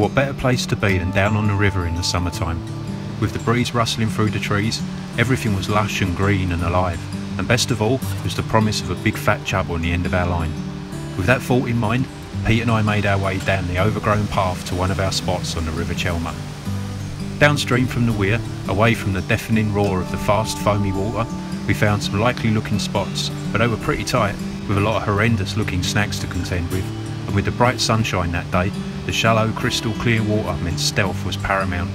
What better place to be than down on the river in the summertime? With the breeze rustling through the trees, everything was lush and green and alive, and best of all was the promise of a big fat chub on the end of our line. With that thought in mind, Pete and I made our way down the overgrown path to one of our spots on the River Chelmer. Downstream from the weir, away from the deafening roar of the fast foamy water, we found some likely looking spots, but they were pretty tight, with a lot of horrendous looking snags to contend with, and with the bright sunshine that day, the shallow crystal clear water meant stealth was paramount.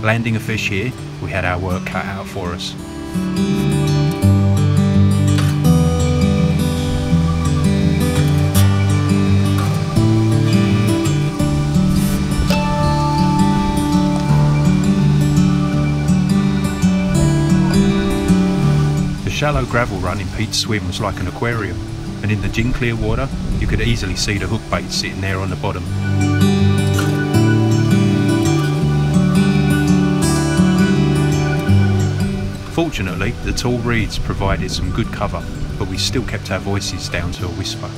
Landing a fish here, we had our work cut out for us. The shallow gravel run in Pete's swim was like an aquarium, and in the gin clear water you could easily see the hook bait sitting there on the bottom. Fortunately, the tall reeds provided some good cover, but we still kept our voices down to a whisper.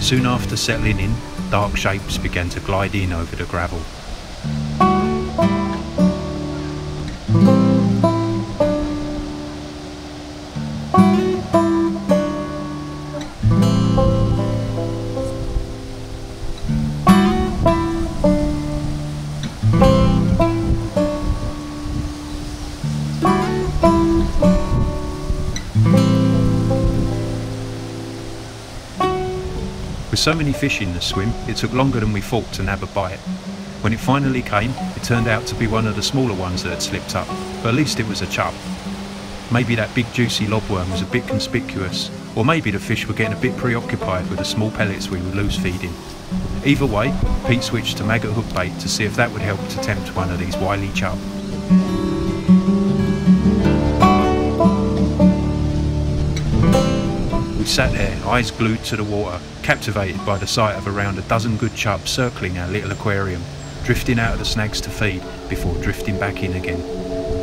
Soon after settling in, dark shapes began to glide in over the gravel. With so many fish in the swim, it took longer than we thought to nab a bite. When it finally came, it turned out to be one of the smaller ones that had slipped up, but at least it was a chub. Maybe that big juicy lobworm was a bit conspicuous, or maybe the fish were getting a bit preoccupied with the small pellets we were loose feeding. Either way, Pete switched to maggot hook bait to see if that would help to tempt one of these wily chub. Sat there, eyes glued to the water, captivated by the sight of around a dozen good chubs circling our little aquarium, drifting out of the snags to feed before drifting back in again.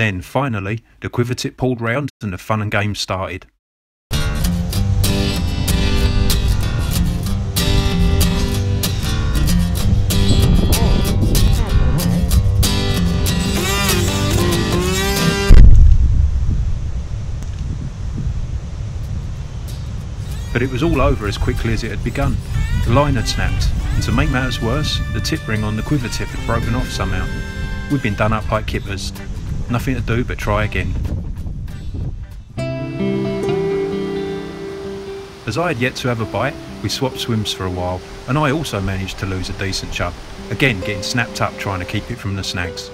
And then, finally, the quiver tip pulled round and the fun and games started. But it was all over as quickly as it had begun. The line had snapped, and to make matters worse, the tip ring on the quiver tip had broken off somehow. We'd been done up like kippers, Nothing to do but try again. As I had yet to have a bite, we swapped swims for a while, and I also managed to lose a decent chub, again getting snapped up trying to keep it from the snags.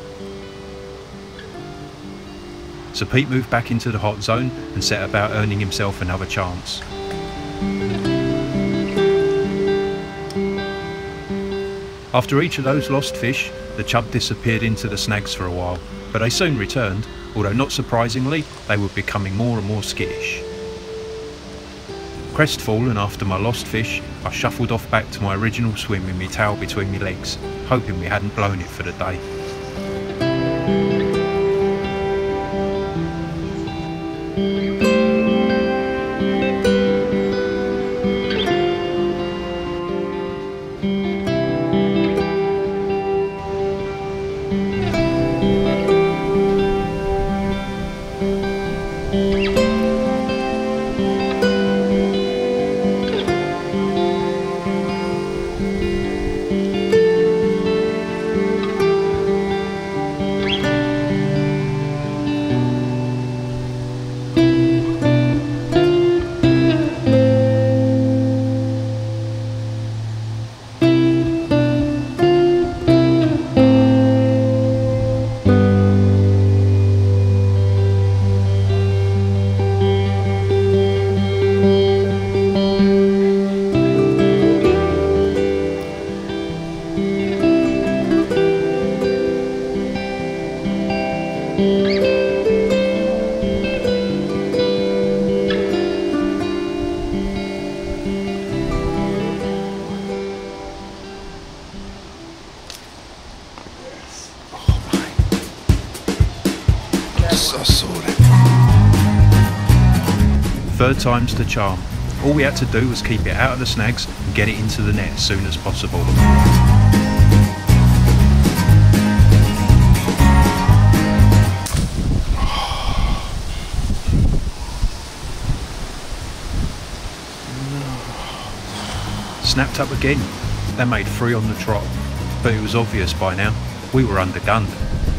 So Pete moved back into the hot zone and set about earning himself another chance. After each of those lost fish, the chub disappeared into the snags for a while, but they soon returned, although not surprisingly, they were becoming more and more skittish. Crestfallen after my lost fish, I shuffled off back to my original swim with my towel between my legs, hoping we hadn't blown it for the day. Third time's the charm. All we had to do was keep it out of the snags and get it into the net as soon as possible. Snapped up again. They made three on the trot, but it was obvious by now we were undergunned.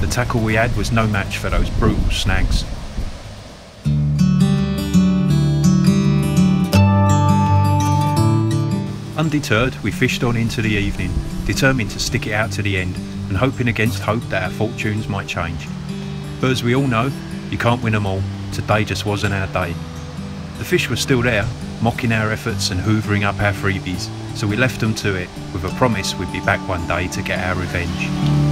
The tackle we had was no match for those brutal snags. Undeterred, we fished on into the evening, determined to stick it out to the end and hoping against hope that our fortunes might change. But as we all know, you can't win them all. Today just wasn't our day. The fish were still there, mocking our efforts and hoovering up our freebies, so we left them to it with a promise we'd be back one day to get our revenge.